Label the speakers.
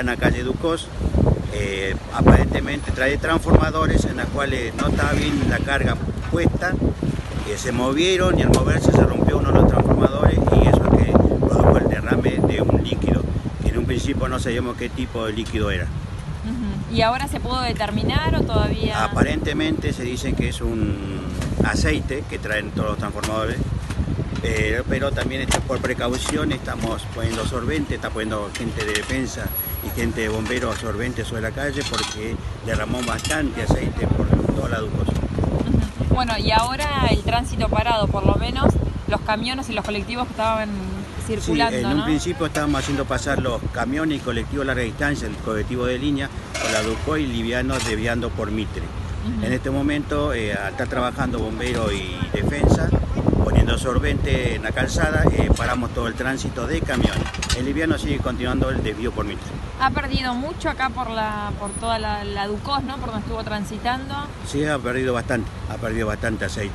Speaker 1: en la calle Ducos, eh, aparentemente trae transformadores en los cuales no estaba bien la carga puesta, que se movieron y al moverse se rompió uno de los transformadores y eso es que produjo el derrame de un líquido. En un principio no sabíamos qué tipo de líquido era.
Speaker 2: ¿Y ahora se pudo determinar o todavía...?
Speaker 1: Aparentemente se dice que es un aceite que traen todos los transformadores, eh, pero también está por precaución estamos poniendo sorbente, está poniendo gente de defensa y gente de bomberos sorbente sobre la calle porque derramó bastante aceite por toda la Ducos.
Speaker 2: Ujú. Bueno, y ahora el tránsito parado, por lo menos los camiones y los colectivos que estaban
Speaker 1: Sí,
Speaker 2: circulando,
Speaker 1: en un
Speaker 2: ¿no?
Speaker 1: principio estábamos haciendo pasar los camiones y colectivos a larga distancia, el colectivo de línea, con la Ducó y livianos desviando por Mitre. En este momento eh, está trabajando bombero y defensa, poniendo sorbente en la calzada, eh, paramos todo el tránsito de camiones. El liviano sigue continuando el desvío por Mitre.
Speaker 2: Ha perdido mucho acá por la por toda la, la Ducos, ¿no? Por donde estuvo transitando.
Speaker 1: Sí, ha perdido bastante, ha perdido bastante aceite.